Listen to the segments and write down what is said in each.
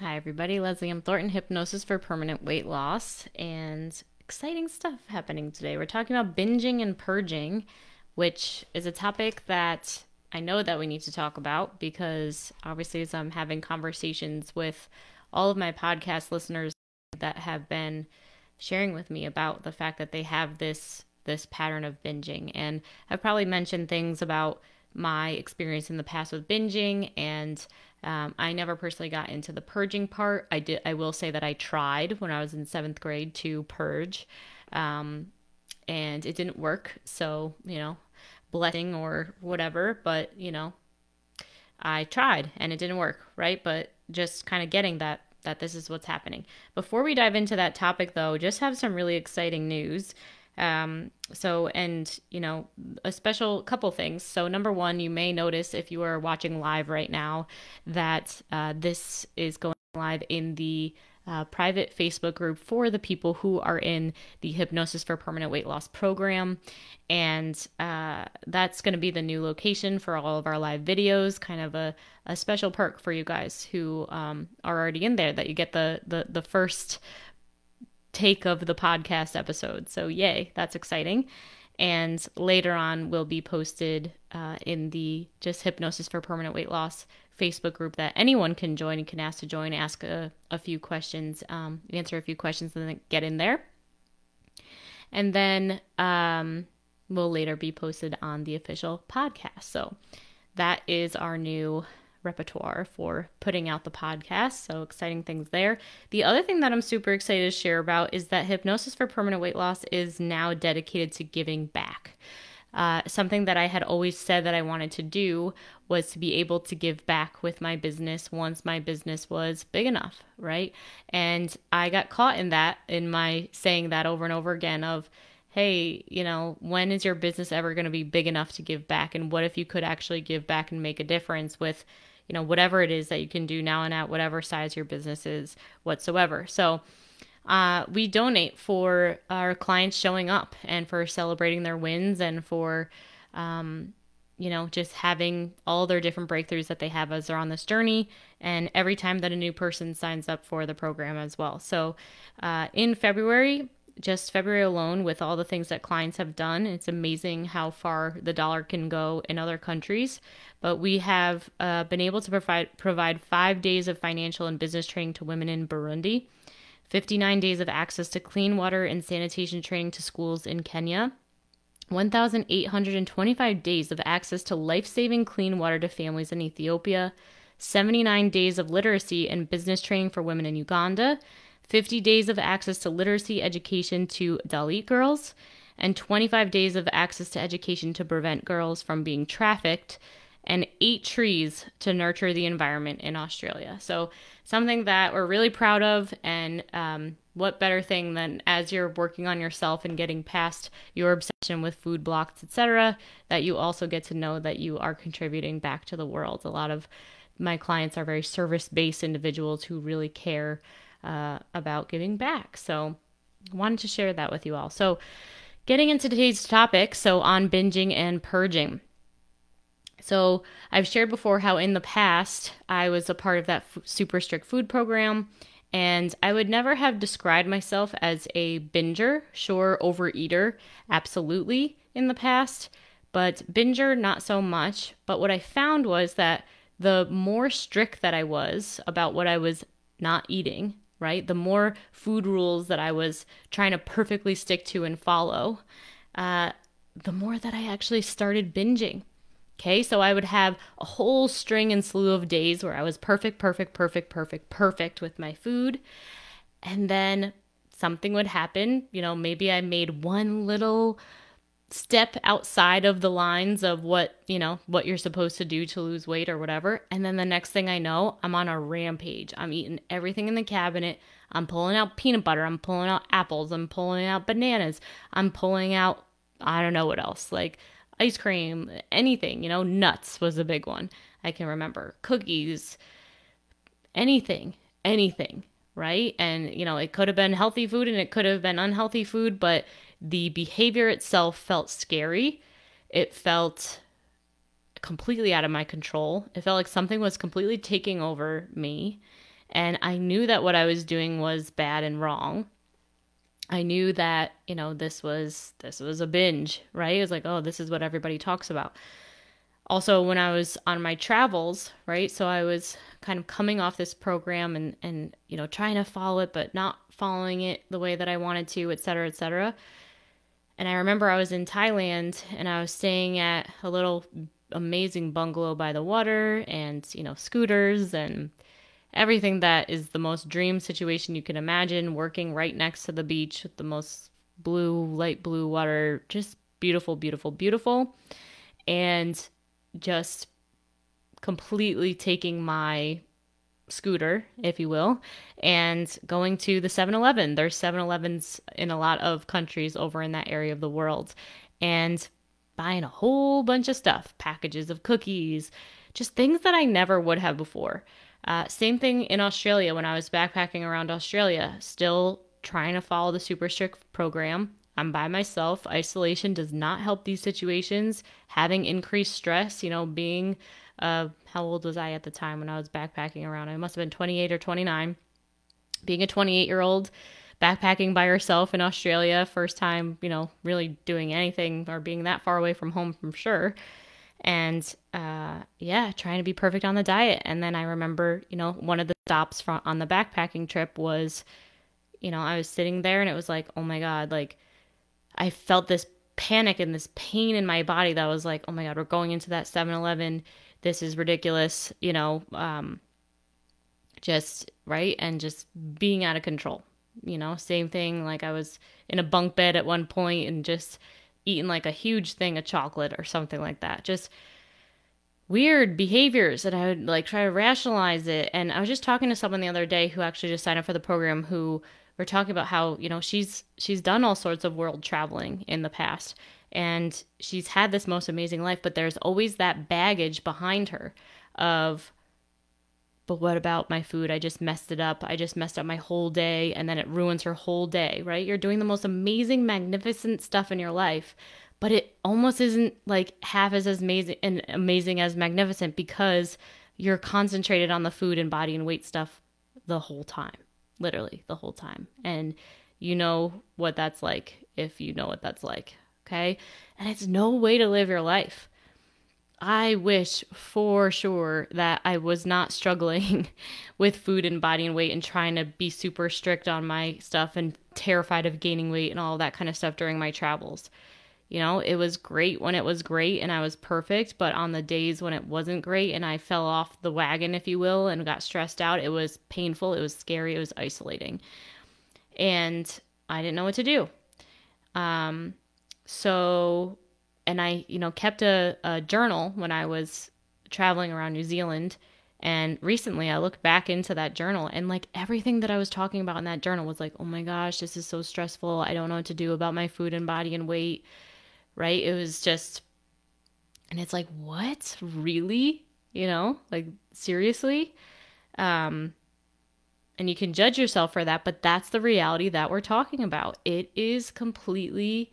Hi, everybody. Leslie M. Thornton, Hypnosis for Permanent Weight Loss, and exciting stuff happening today. We're talking about binging and purging, which is a topic that I know that we need to talk about because obviously, as I'm having conversations with all of my podcast listeners that have been sharing with me about the fact that they have this this pattern of binging, and I've probably mentioned things about my experience in the past with binging and um, I never personally got into the purging part. I did. I will say that I tried when I was in seventh grade to purge, um, and it didn't work. So you know, blessing or whatever. But you know, I tried and it didn't work. Right. But just kind of getting that that this is what's happening. Before we dive into that topic, though, just have some really exciting news. Um, so, and you know, a special couple things. So, number one, you may notice if you are watching live right now that uh, this is going live in the uh, private Facebook group for the people who are in the Hypnosis for Permanent Weight Loss program. And uh, that's going to be the new location for all of our live videos, kind of a, a special perk for you guys who um, are already in there that you get the, the, the first take of the podcast episode. So, yay, that's exciting. And later on, will be posted uh, in the Just Hypnosis for Permanent Weight Loss Facebook group that anyone can join and can ask to join, ask a, a few questions, um, answer a few questions, and then get in there. And then um, will later be posted on the official podcast. So, that is our new repertoire for putting out the podcast. So exciting things there. The other thing that I'm super excited to share about is that Hypnosis for Permanent Weight Loss is now dedicated to giving back. Uh, something that I had always said that I wanted to do was to be able to give back with my business once my business was big enough, right? And I got caught in that, in my saying that over and over again of, hey, you know, when is your business ever going to be big enough to give back? And what if you could actually give back and make a difference with you know, whatever it is that you can do now and at whatever size your business is whatsoever. So, uh, we donate for our clients showing up and for celebrating their wins and for, um, you know, just having all their different breakthroughs that they have as they're on this journey, and every time that a new person signs up for the program as well. So, uh, in February, just February alone, with all the things that clients have done, it's amazing how far the dollar can go in other countries. But we have uh, been able to provide provide five days of financial and business training to women in Burundi, 59 days of access to clean water and sanitation training to schools in Kenya, 1,825 days of access to life saving clean water to families in Ethiopia, 79 days of literacy and business training for women in Uganda 50 days of access to literacy education to Dalit girls, and 25 days of access to education to prevent girls from being trafficked, and eight trees to nurture the environment in Australia. So, something that we're really proud of, and um, what better thing than as you're working on yourself and getting past your obsession with food blocks, etc., that you also get to know that you are contributing back to the world. A lot of my clients are very service based individuals who really care uh, about giving back. So, wanted to share that with you all. So, getting into today's topic, so on binging and purging. So, I've shared before how in the past I was a part of that super strict food program, and I would never have described myself as a binger, sure, overeater, absolutely in the past, but binger, not so much. But what I found was that the more strict that I was about what I was not eating, right? The more food rules that I was trying to perfectly stick to and follow, uh, the more that I actually started binging. Okay, so I would have a whole string and slew of days where I was perfect, perfect, perfect, perfect, perfect with my food. And then something would happen. You know, maybe I made one little step outside of the lines of what, you know, what you're supposed to do to lose weight or whatever. And then the next thing I know, I'm on a rampage. I'm eating everything in the cabinet. I'm pulling out peanut butter. I'm pulling out apples. I'm pulling out bananas. I'm pulling out, I don't know what else, like ice cream, anything, you know, nuts was a big one. I can remember cookies, anything, anything, right? And, you know, it could have been healthy food and it could have been unhealthy food, but the behavior itself felt scary. It felt completely out of my control. It felt like something was completely taking over me. And I knew that what I was doing was bad and wrong. I knew that, you know, this was this was a binge, right? It was like, oh, this is what everybody talks about. Also, when I was on my travels, right? So I was kind of coming off this program and and you know, trying to follow it but not following it the way that I wanted to, et cetera, et cetera. And I remember I was in Thailand and I was staying at a little amazing bungalow by the water and, you know, scooters and everything that is the most dream situation you can imagine, working right next to the beach with the most blue, light blue water, just beautiful, beautiful, beautiful. And just completely taking my scooter, if you will, and going to the 7 Eleven. There's 7 Elevens in a lot of countries over in that area of the world. And buying a whole bunch of stuff packages of cookies, just things that I never would have before. Uh, same thing in Australia when I was backpacking around Australia, still trying to follow the super strict program. I'm by myself. Isolation does not help these situations. Having increased stress, you know, being, uh, how old was I at the time when I was backpacking around? I must have been 28 or 29. Being a 28 year old, backpacking by herself in Australia, first time, you know, really doing anything or being that far away from home from sure and uh, yeah, trying to be perfect on the diet. And then I remember, you know, one of the stops on the backpacking trip was, you know, I was sitting there and it was like, oh my God, like I felt this panic and this pain in my body that was like, oh my God, we're going into that 7 Eleven. This is ridiculous, you know, um, just right. And just being out of control, you know, same thing. Like I was in a bunk bed at one point and just, eating like a huge thing of chocolate or something like that. Just weird behaviors and I would like try to rationalize it. And I was just talking to someone the other day who actually just signed up for the program who were talking about how, you know, she's she's done all sorts of world traveling in the past and she's had this most amazing life, but there's always that baggage behind her of but what about my food? I just messed it up. I just messed up my whole day and then it ruins her whole day, right? You're doing the most amazing, magnificent stuff in your life, but it almost isn't like half as amazing and amazing as magnificent because you're concentrated on the food and body and weight stuff the whole time. Literally the whole time. And you know what that's like if you know what that's like, okay? And it's no way to live your life. I wish for sure that I was not struggling with food and body and weight and trying to be super strict on my stuff and terrified of gaining weight and all that kind of stuff during my travels. You know, it was great when it was great and I was perfect, but on the days when it wasn't great and I fell off the wagon, if you will, and got stressed out, it was painful, it was scary, it was isolating. And I didn't know what to do. Um, so and I, you know, kept a, a journal when I was traveling around New Zealand. And recently I looked back into that journal and like everything that I was talking about in that journal was like, oh my gosh, this is so stressful. I don't know what to do about my food and body and weight. Right. It was just, and it's like, what? Really? You know, like seriously? Um, and you can judge yourself for that, but that's the reality that we're talking about. It is completely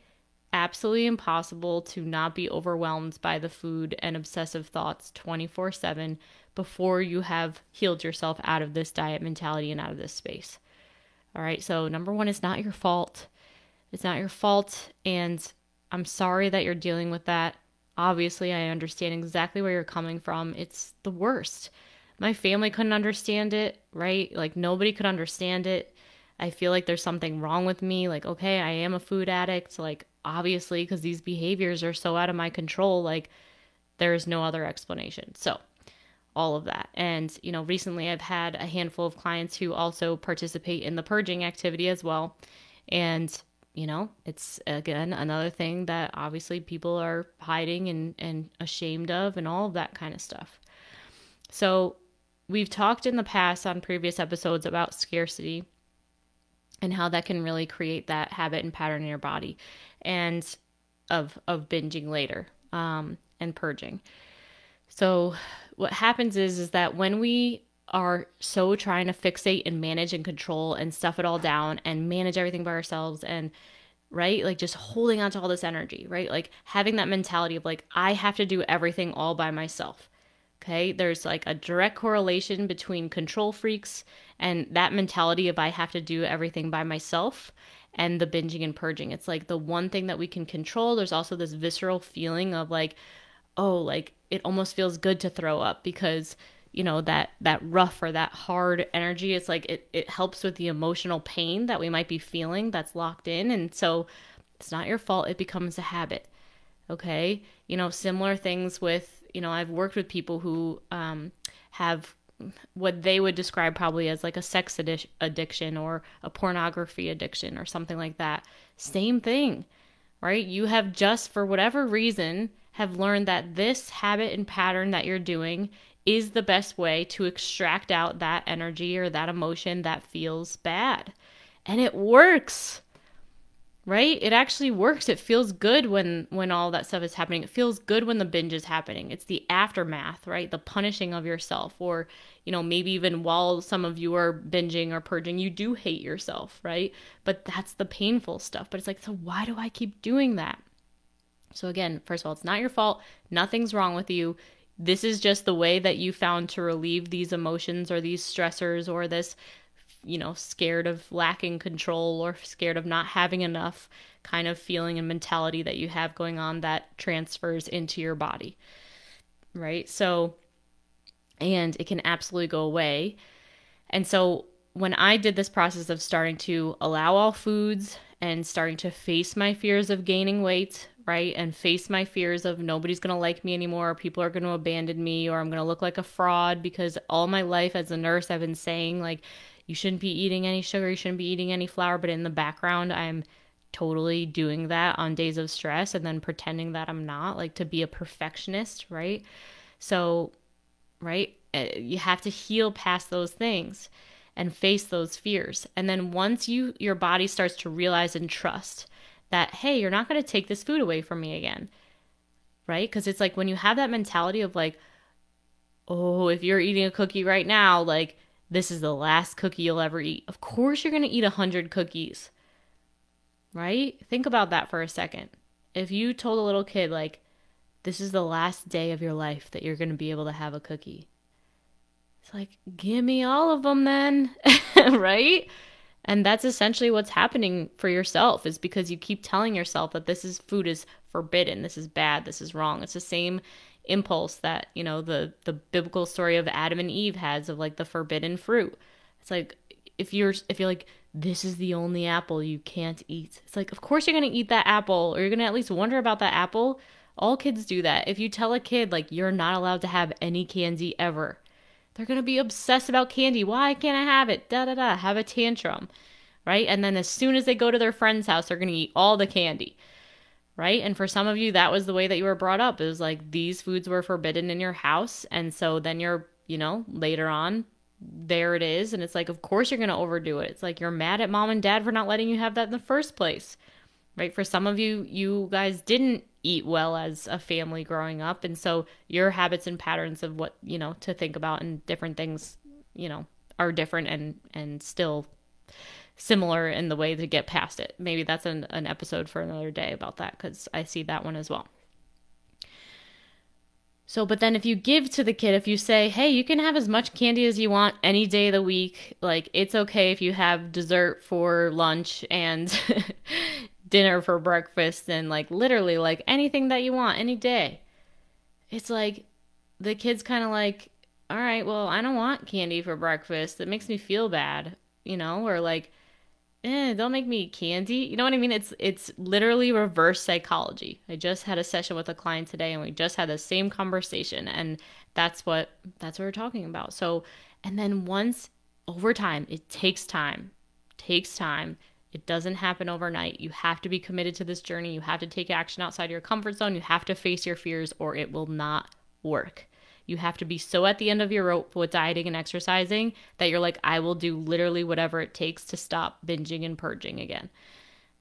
absolutely impossible to not be overwhelmed by the food and obsessive thoughts 24 7 before you have healed yourself out of this diet mentality and out of this space. All right, so number one, it's not your fault. It's not your fault. And I'm sorry that you're dealing with that. Obviously, I understand exactly where you're coming from. It's the worst. My family couldn't understand it, right? Like, nobody could understand it. I feel like there's something wrong with me. Like, okay, I am a food addict. Like, obviously, because these behaviors are so out of my control, like, there's no other explanation. So, all of that. And, you know, recently I've had a handful of clients who also participate in the purging activity as well. And, you know, it's again another thing that obviously people are hiding and, and ashamed of and all of that kind of stuff. So, we've talked in the past on previous episodes about scarcity and how that can really create that habit and pattern in your body and of of binging later um, and purging so what happens is is that when we are so trying to fixate and manage and control and stuff it all down and manage everything by ourselves and right like just holding on to all this energy right like having that mentality of like i have to do everything all by myself Okay, there's like a direct correlation between control freaks and that mentality of I have to do everything by myself and the binging and purging. It's like the one thing that we can control. There's also this visceral feeling of like, oh, like it almost feels good to throw up because you know that that rough or that hard energy it's like it, it helps with the emotional pain that we might be feeling that's locked in. And so it's not your fault. It becomes a habit. Okay. You know similar things with you know i've worked with people who um, have what they would describe probably as like a sex addi- addiction or a pornography addiction or something like that. Same thing right? You have just for whatever reason have learned that this habit and pattern that you're doing is the best way to extract out that energy or that emotion that feels bad. And it works. Right? It actually works. It feels good when when all that stuff is happening. It feels good when the binge is happening. It's the aftermath, right? The punishing of yourself or, you know, maybe even while some of you are binging or purging, you do hate yourself, right? But that's the painful stuff. But it's like, so why do I keep doing that? So again, first of all, it's not your fault. Nothing's wrong with you this is just the way that you found to relieve these emotions or these stressors or this you know scared of lacking control or scared of not having enough kind of feeling and mentality that you have going on that transfers into your body right? So and it can absolutely go away. And so when i did this process of starting to allow all foods and starting to face my fears of gaining weight right? And face my fears of nobody's going to like me anymore, or people are going to abandon me, or I'm going to look like a fraud because all my life as a nurse, I've been saying, like, you shouldn't be eating any sugar, you shouldn't be eating any flour. But in the background, I'm totally doing that on days of stress and then pretending that I'm not, like, to be a perfectionist, right? So, right? Eh, you have to heal past those things and face those fears. And then once you your body starts to realize and trust that, hey, you're not going to take this food away from me again. Right? Because it's like when you have that mentality of like, oh, if you're eating a cookie right now, like, this is the last cookie you'll ever eat. Of course, you're going to eat a 100 cookies. Right? Think about that for a second. If you told a little kid, like, this is the last day of your life that you're going to be able to have a cookie, it's like, give me all of them then. right? And that's essentially what's happening for yourself is because you keep telling yourself that this is food is forbidden, this is bad, this is wrong. It's the same impulse that, you know, the the biblical story of Adam and Eve has of like the forbidden fruit. It's like if you're if you're like this is the only apple you can't eat. It's like of course you're going to eat that apple or you're going to at least wonder about that apple. All kids do that. If you tell a kid like you're not allowed to have any candy ever, they're going to be obsessed about candy. Why can't I have it? Da da da. Have a tantrum. Right? And then as soon as they go to their friend's house, they're going to eat all the candy. Right? And for some of you, that was the way that you were brought up. It was like these foods were forbidden in your house. And so then you're, you know, later on, there it is. And it's like, of course you're going to overdo it. It's like you're mad at mom and dad for not letting you have that in the first place. Right? For some of you, you guys didn't eat well as a family growing up. And so your habits and patterns of what you know to think about and different things you know are different and and still similar in the way to get past it. Maybe that's an, an episode for another day about that because i see that one as well. So, but then if you give to the kid, if you say, hey, you can have as much candy as you want any day of the week, like it's okay if you have dessert for lunch and dinner for breakfast and like literally like anything that you want any day. It's like the kid's kind of like, all right, well, I don't want candy for breakfast. It makes me feel bad, you know, or like, eh, don't make me candy. You know what I mean? It's it's literally reverse psychology. I just had a session with a client today and we just had the same conversation and that's what that's what we're talking about. So, and then once over time, it takes time. Takes time it doesn't happen overnight. You have to be committed to this journey. You have to take action outside your comfort zone. You have to face your fears, or it will not work. You have to be so at the end of your rope with dieting and exercising that you're like, I will do literally whatever it takes to stop binging and purging again.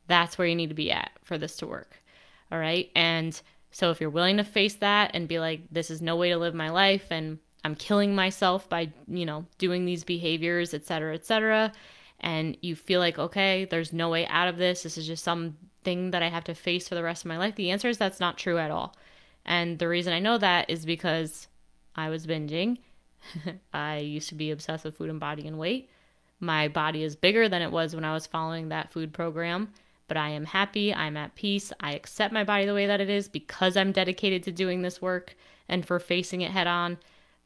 That's where you need to be at for this to work. All right. And so if you're willing to face that and be like, this is no way to live my life and I'm killing myself by, you know, doing these behaviors, et cetera, et cetera, and you feel like, okay, there's no way out of this, this is just something that I have to face for the rest of my life, the answer is that's not true at all. And the reason I know that is because I was binging. I used to be obsessed with food and body and weight. My body is bigger than it was when I was following that food program, but I am happy. I'm at peace. I accept my body the way that it is because I'm dedicated to doing this work and for facing it head on,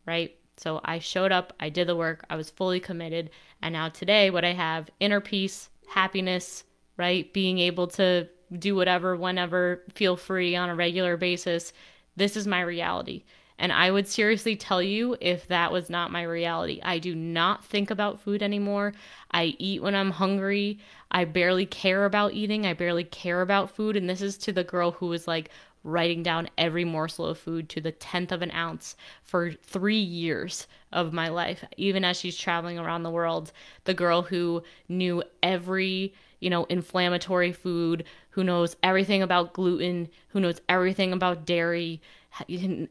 right? So I showed up, I did the work, I was fully committed. And now today, what I have inner peace, happiness, right? Being able to do whatever, whenever, feel free on a regular basis. This is my reality. And I would seriously tell you if that was not my reality. I do not think about food anymore. I eat when I'm hungry. I barely care about eating. I barely care about food. And this is to the girl who was like writing down every morsel of food to the tenth of an ounce for three years of my life, even as she's traveling around the world. The girl who knew every you know, inflammatory food, who knows everything about gluten, who knows everything about dairy,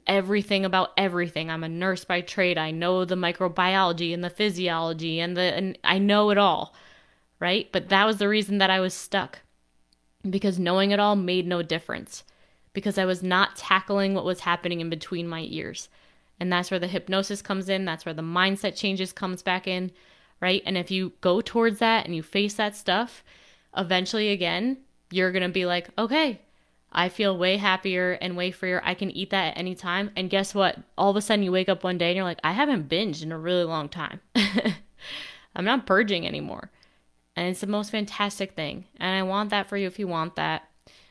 everything about everything. I'm a nurse by trade. I know the microbiology and the physiology and the and I know it all. Right? But that was the reason that I was stuck. Because knowing it all made no difference. Because I was not tackling what was happening in between my ears. And that's where the hypnosis comes in, that's where the mindset changes comes back in, right? And if you go towards that and you face that stuff, eventually again, you're going to be like, "Okay, I feel way happier and way freer. I can eat that at any time. And guess what? All of a sudden you wake up one day and you're like, I haven't binged in a really long time. I'm not purging anymore. And it's the most fantastic thing. And I want that for you if you want that.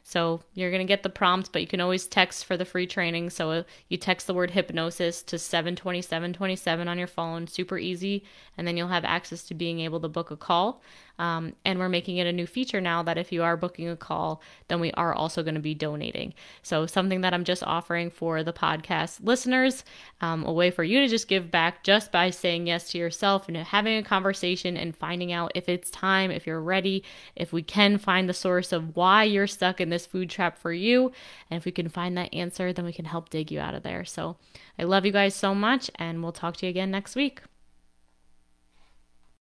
So you're going to get the prompt, but you can always text for the free training. So you text the word hypnosis to 72727 on your phone, super easy. And then you'll have access to being able to book a call. Um, and we're making it a new feature now that if you are booking a call, then we are also going to be donating. So, something that I'm just offering for the podcast listeners, um, a way for you to just give back just by saying yes to yourself and having a conversation and finding out if it's time, if you're ready, if we can find the source of why you're stuck in this food trap for you. And if we can find that answer, then we can help dig you out of there. So, I love you guys so much, and we'll talk to you again next week.